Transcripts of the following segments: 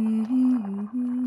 嗯嗯嗯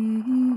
Mm-hmm.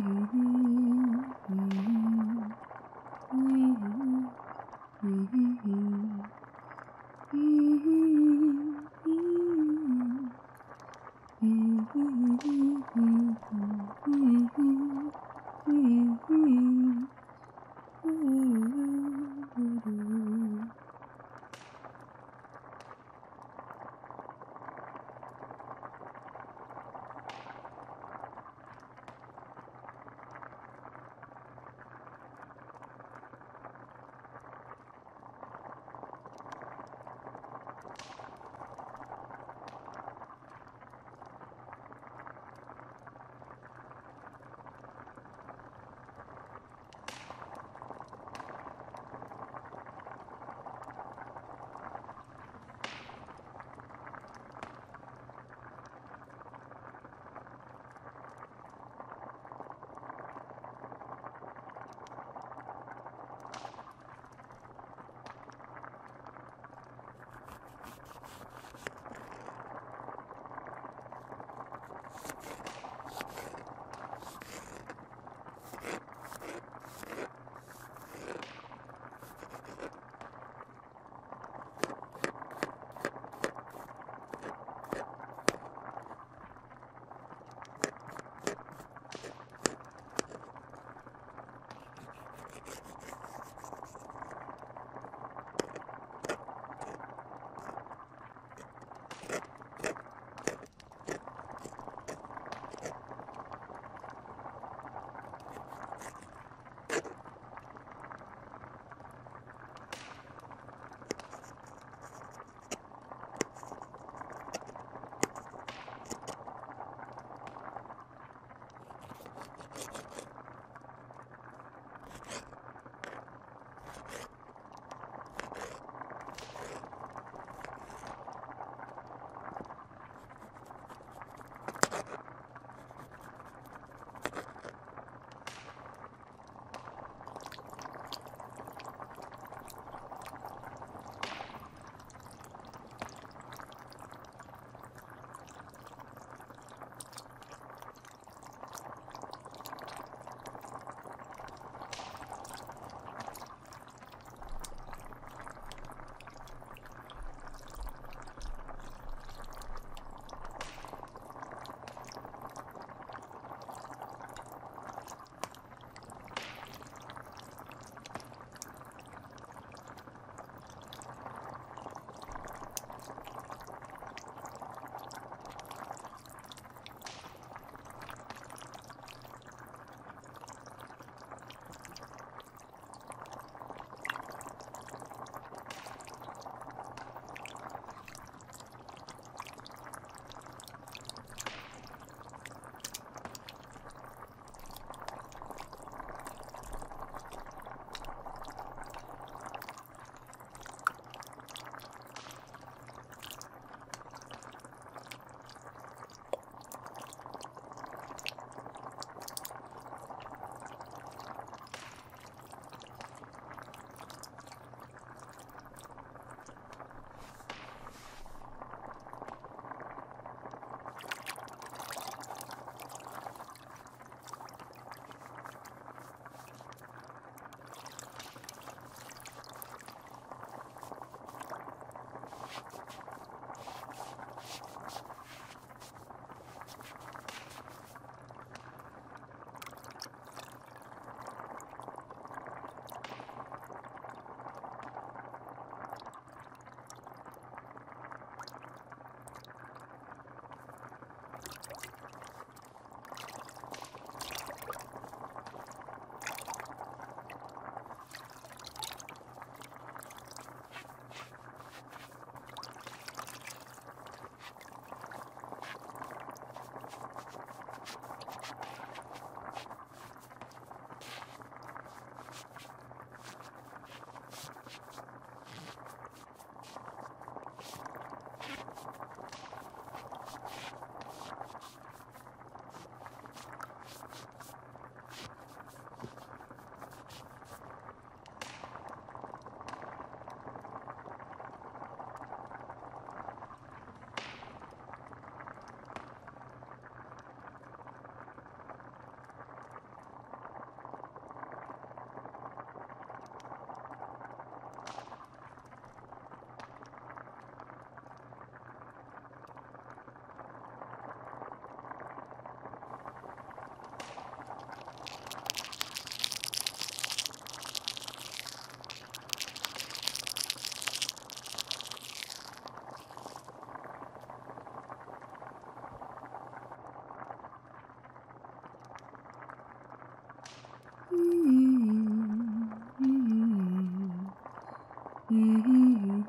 Mm-hmm.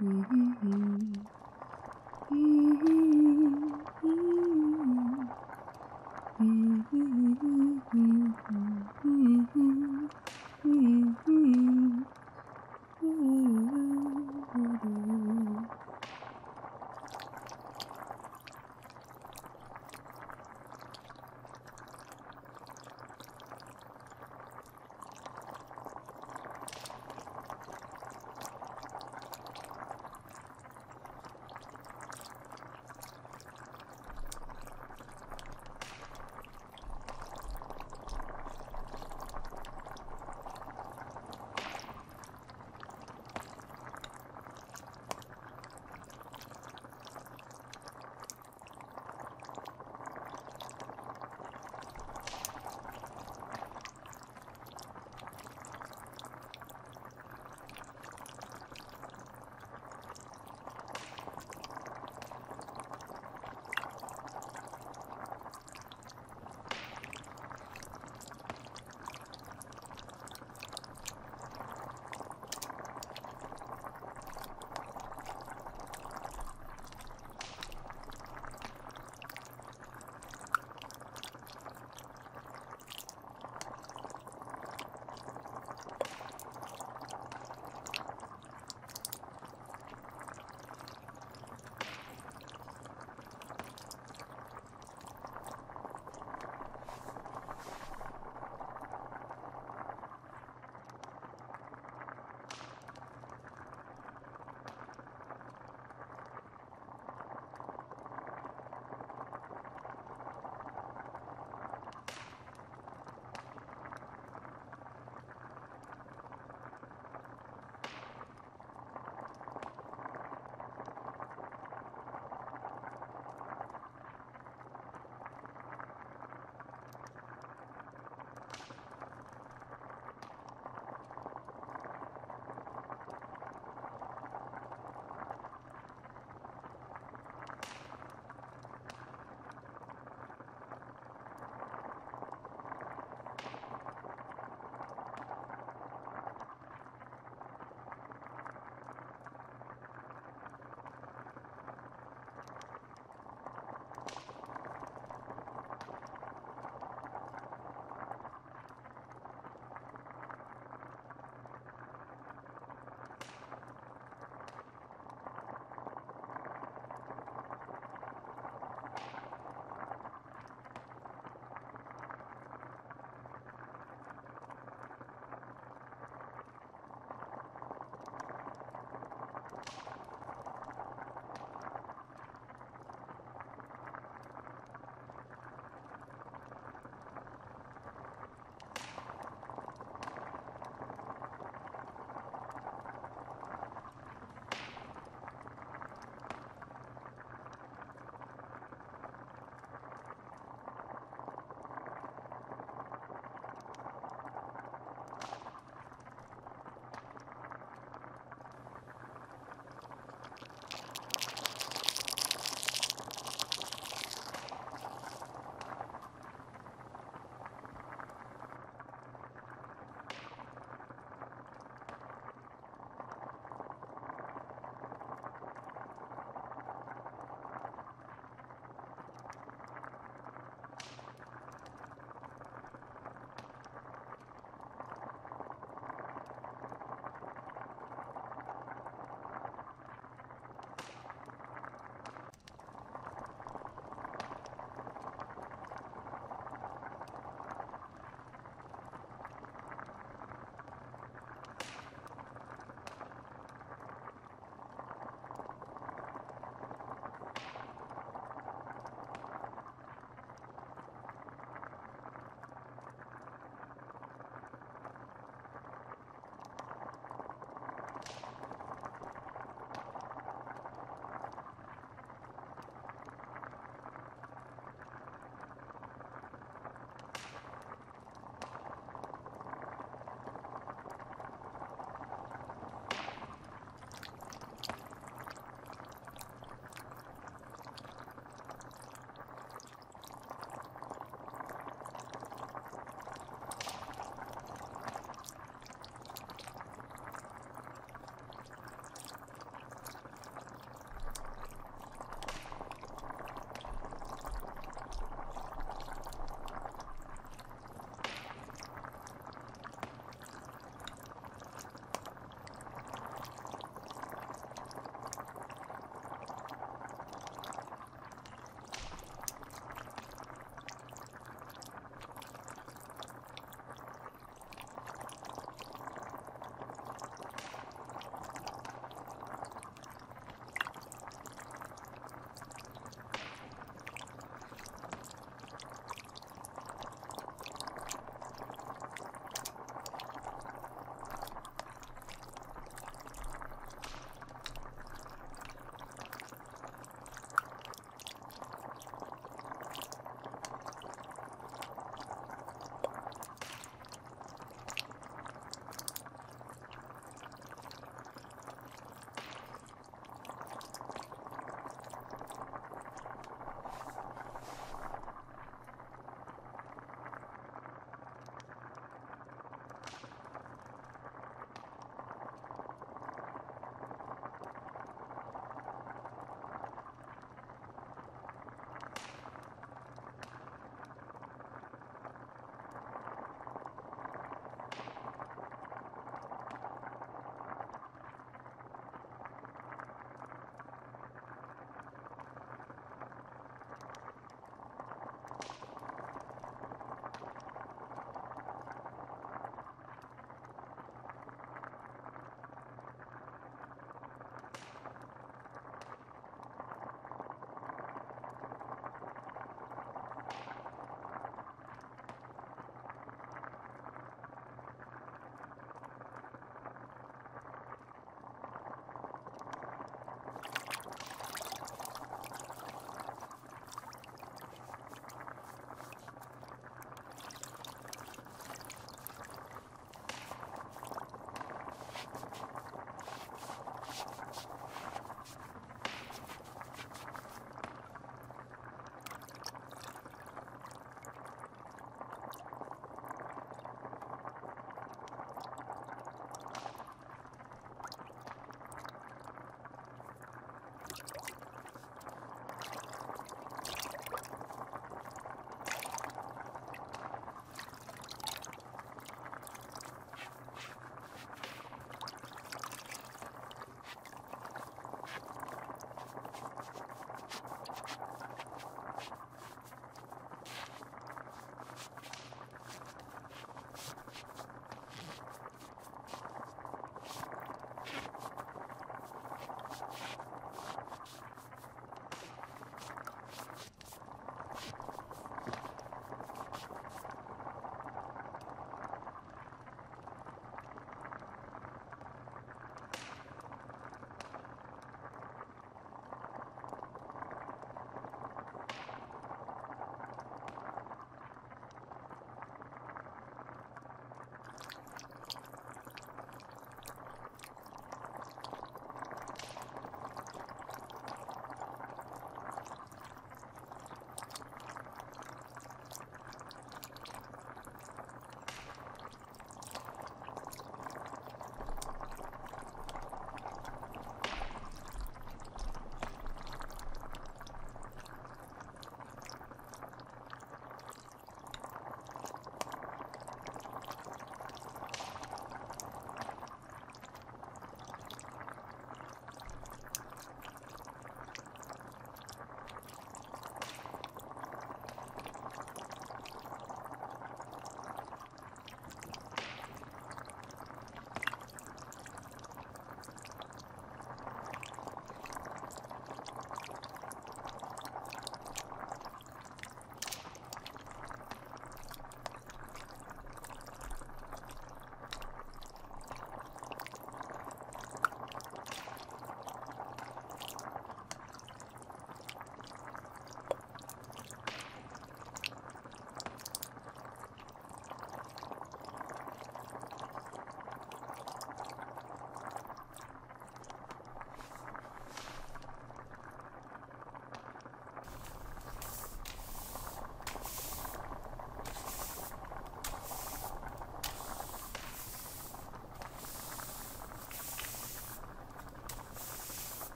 mmm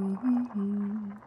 Mm-hmm.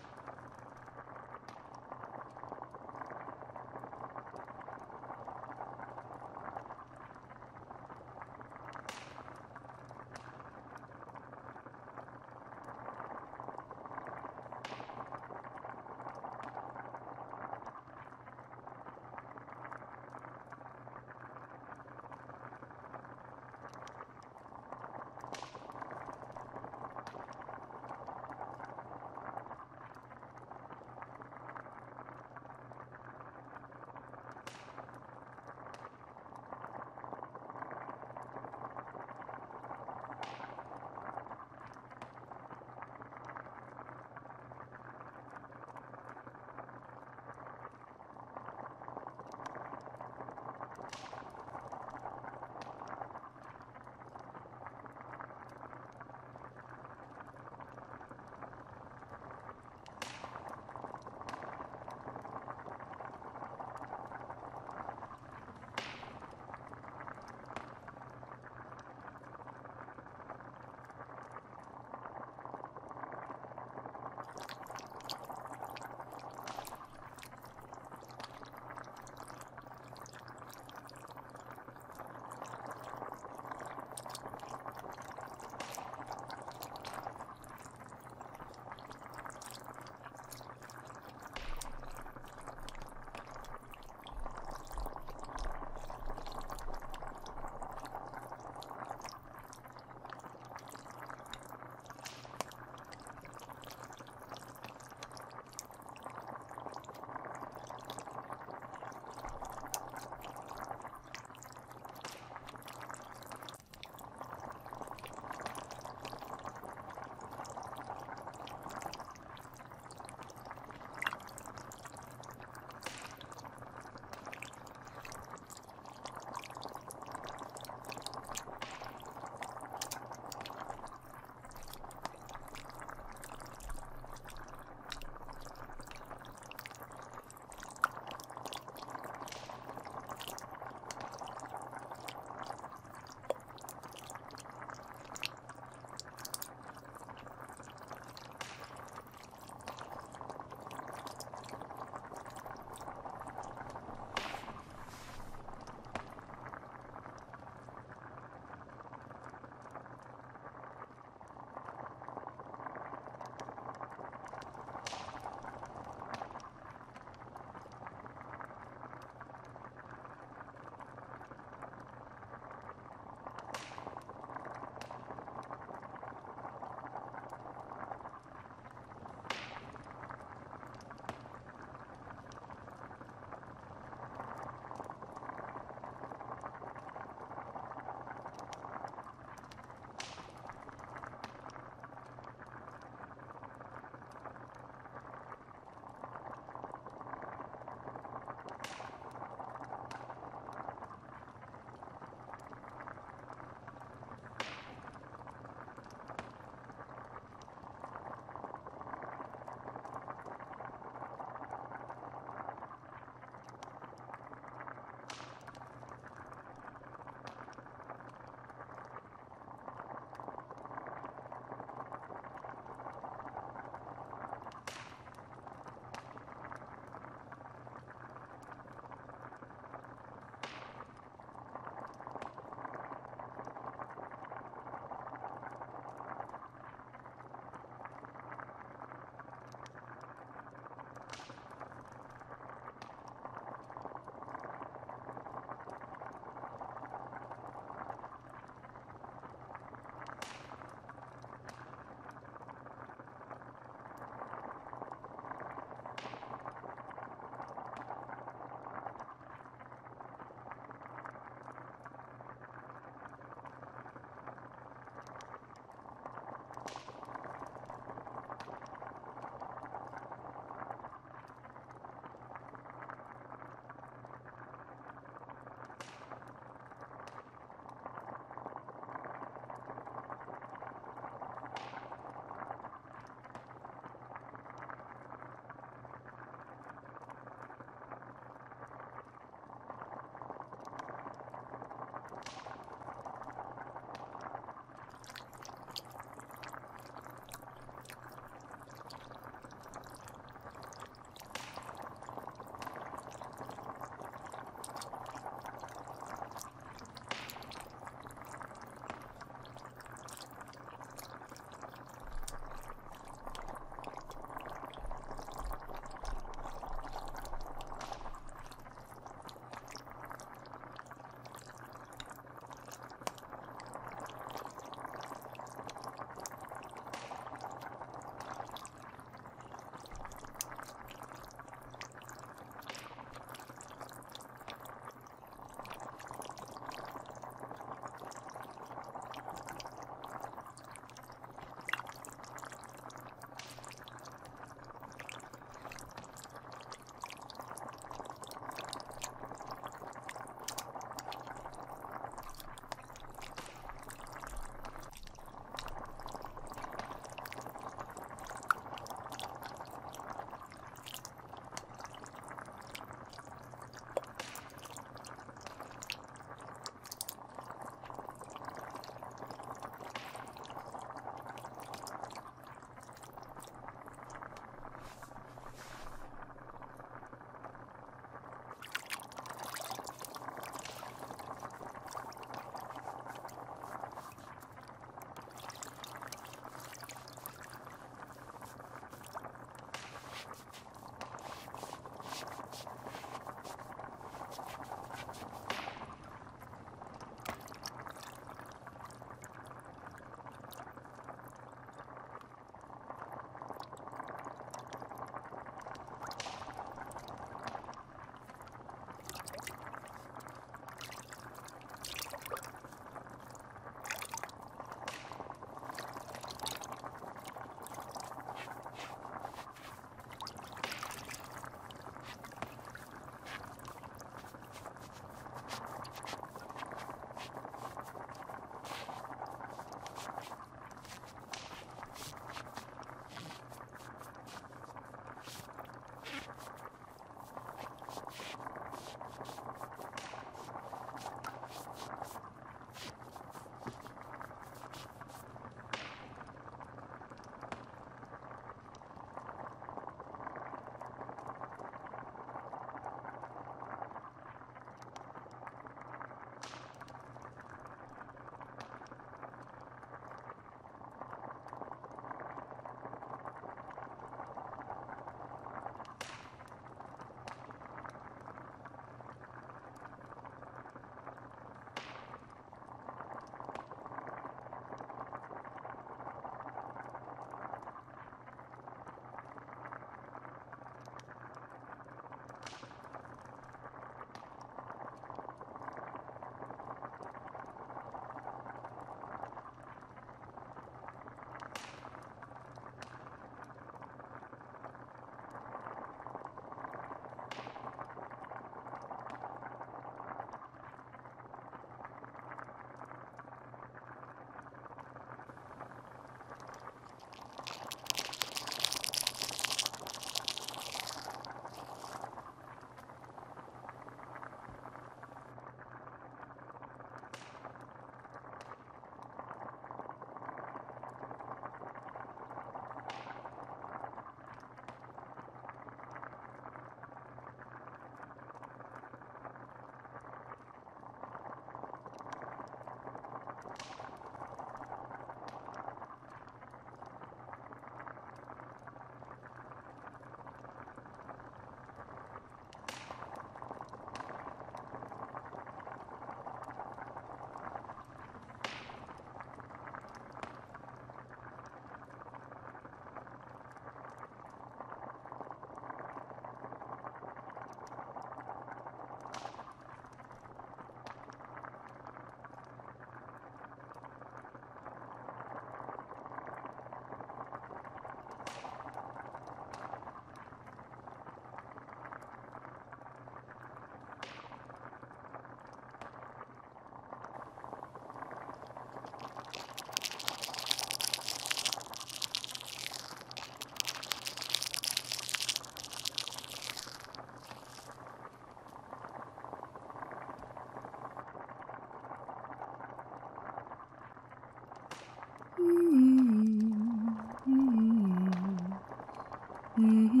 Mm-hmm.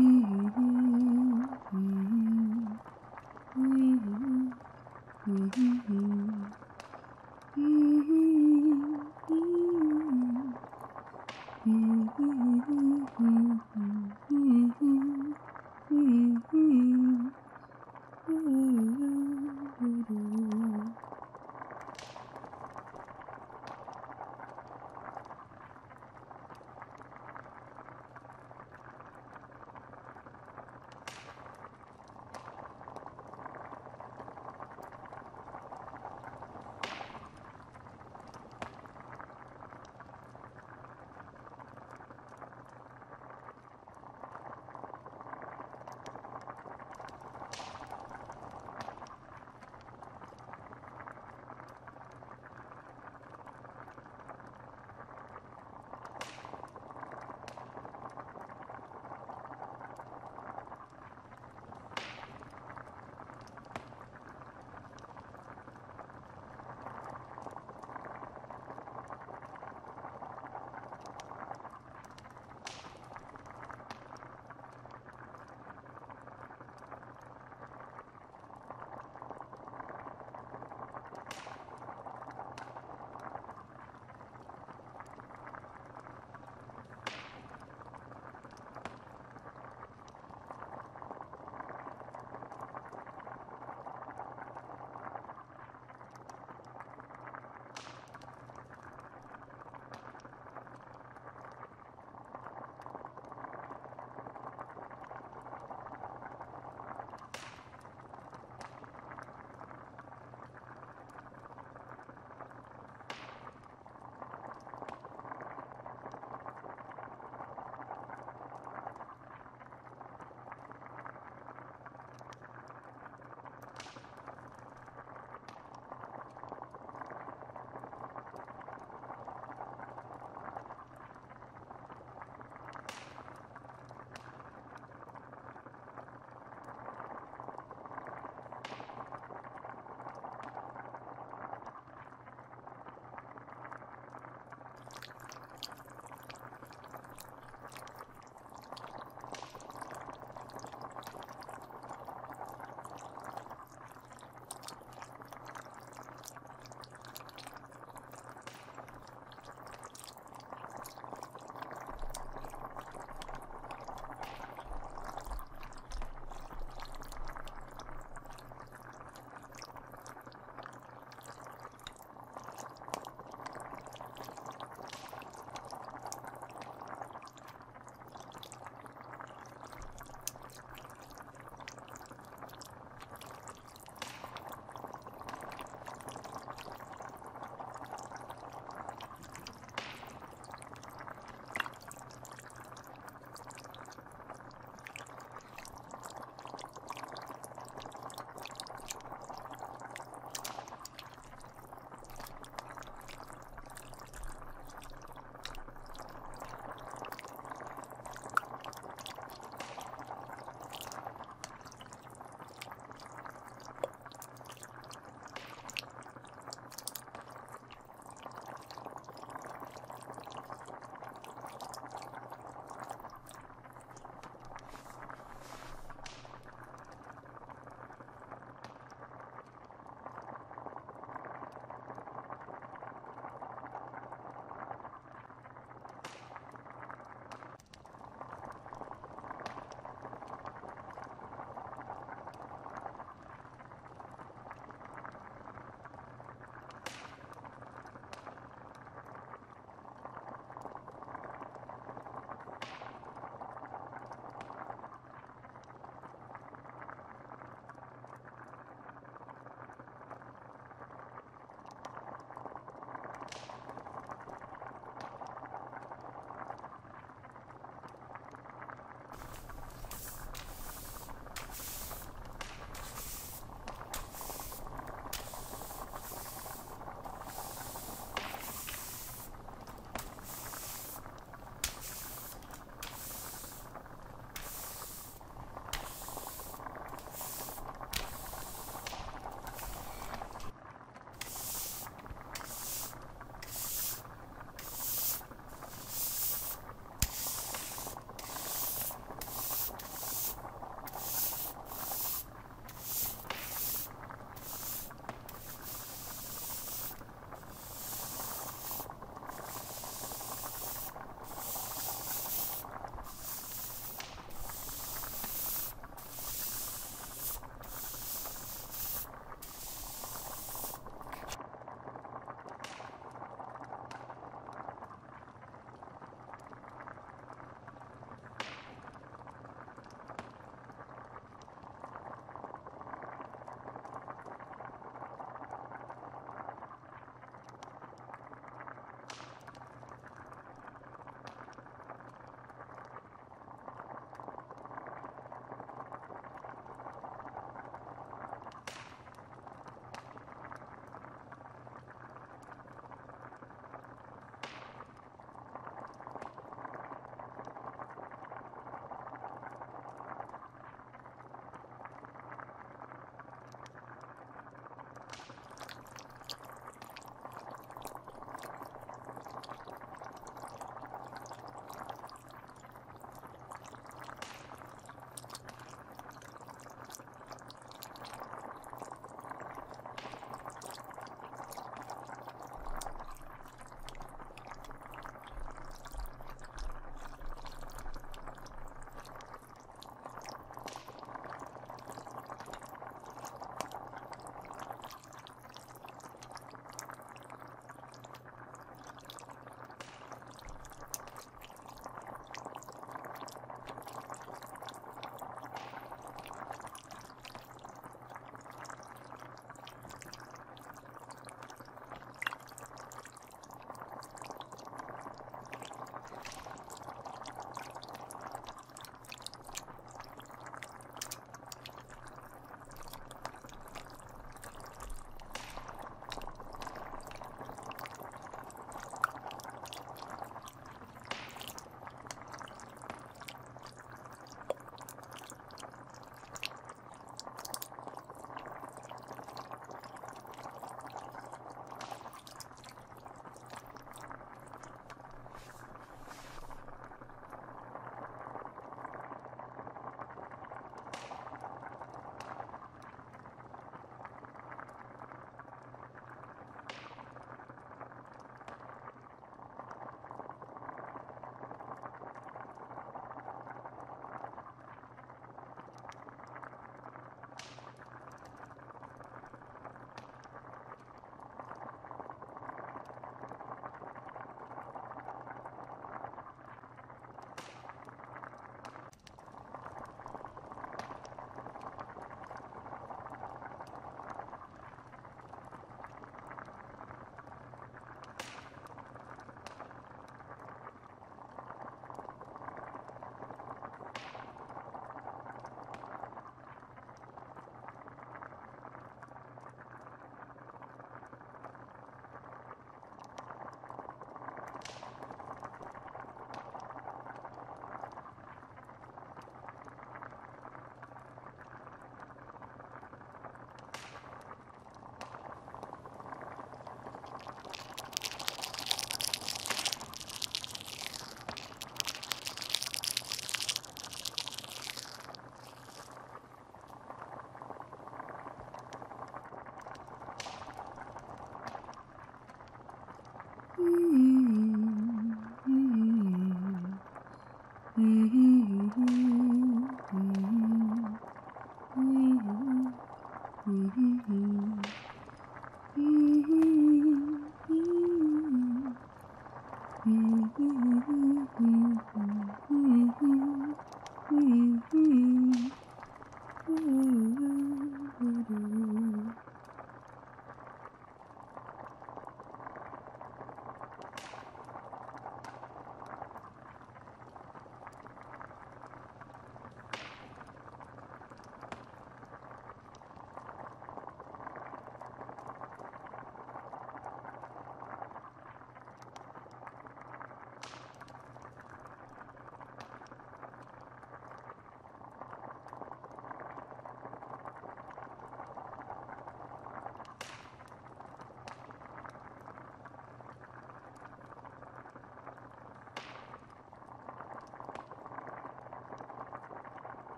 Mm-hmm.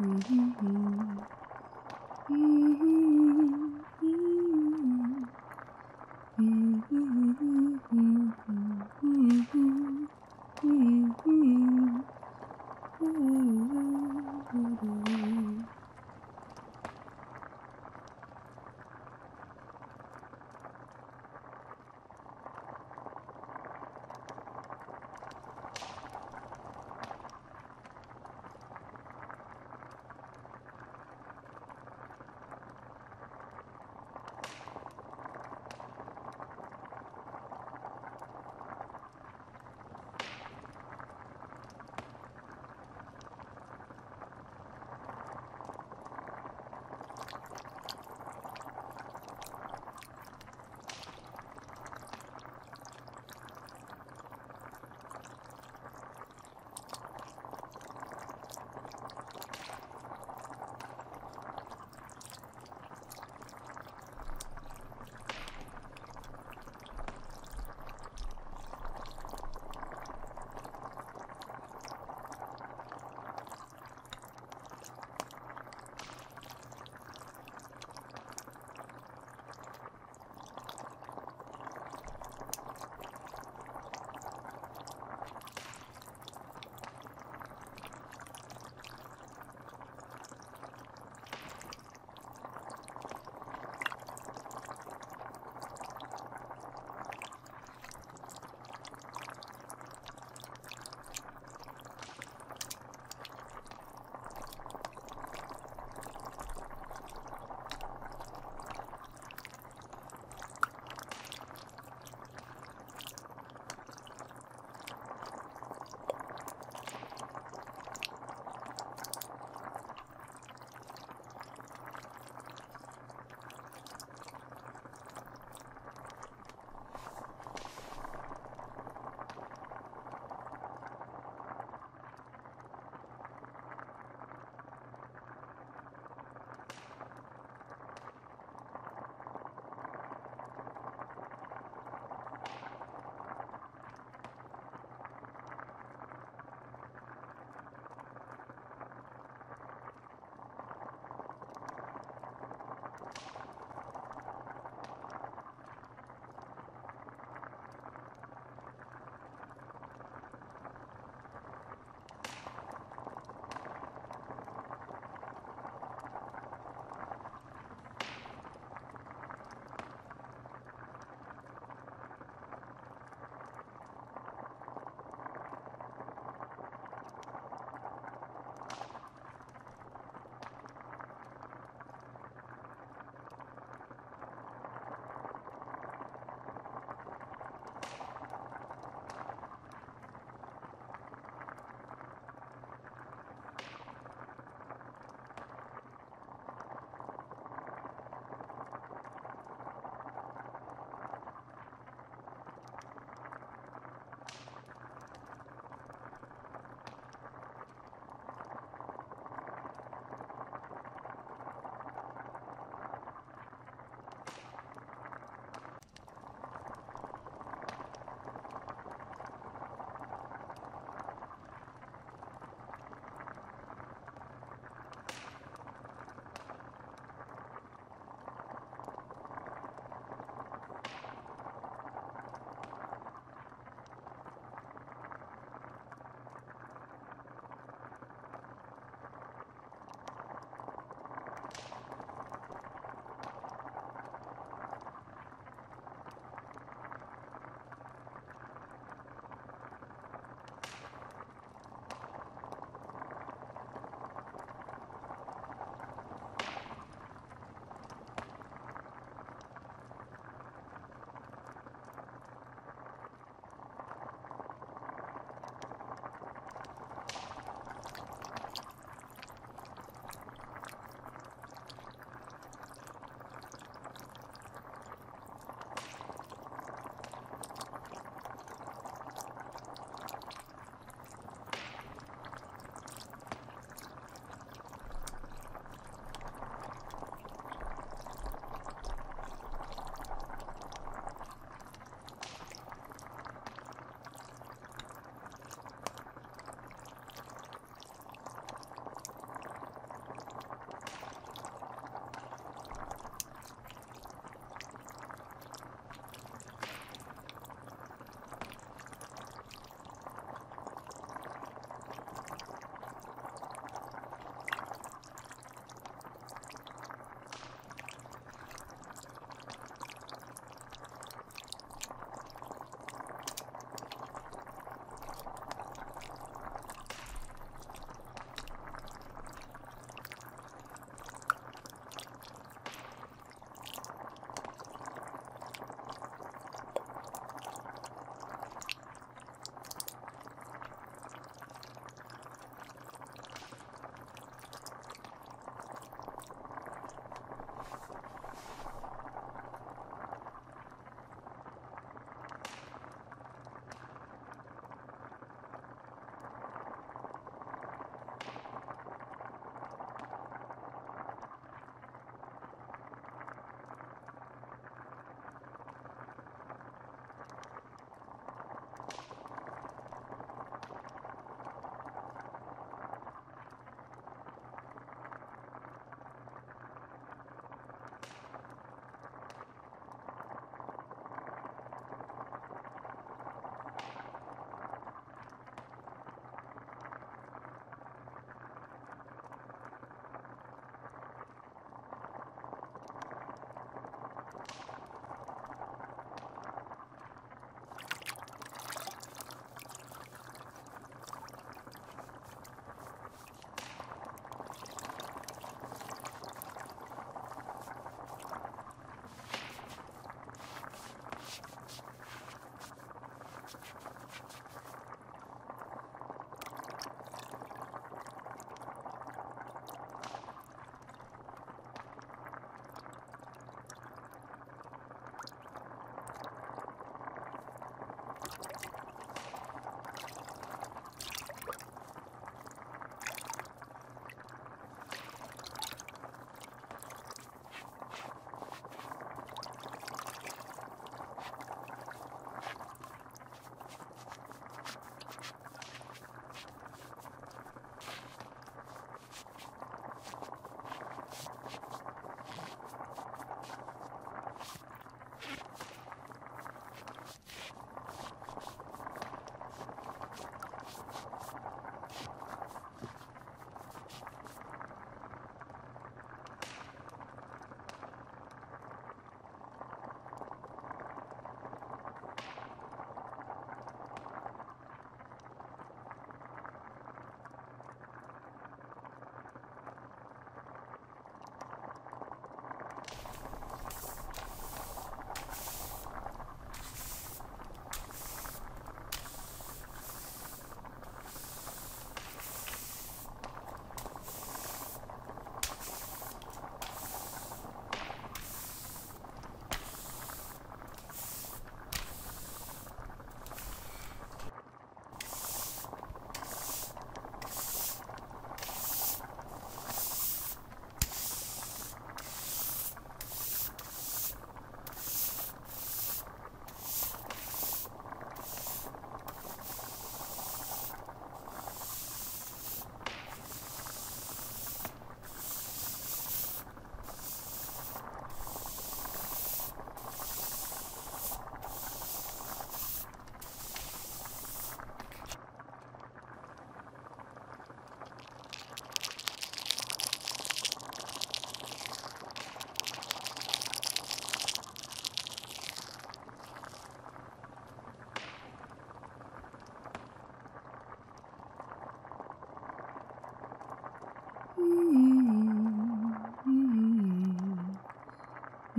Mm-hmm. Mm-hmm. mm-hmm.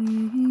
me.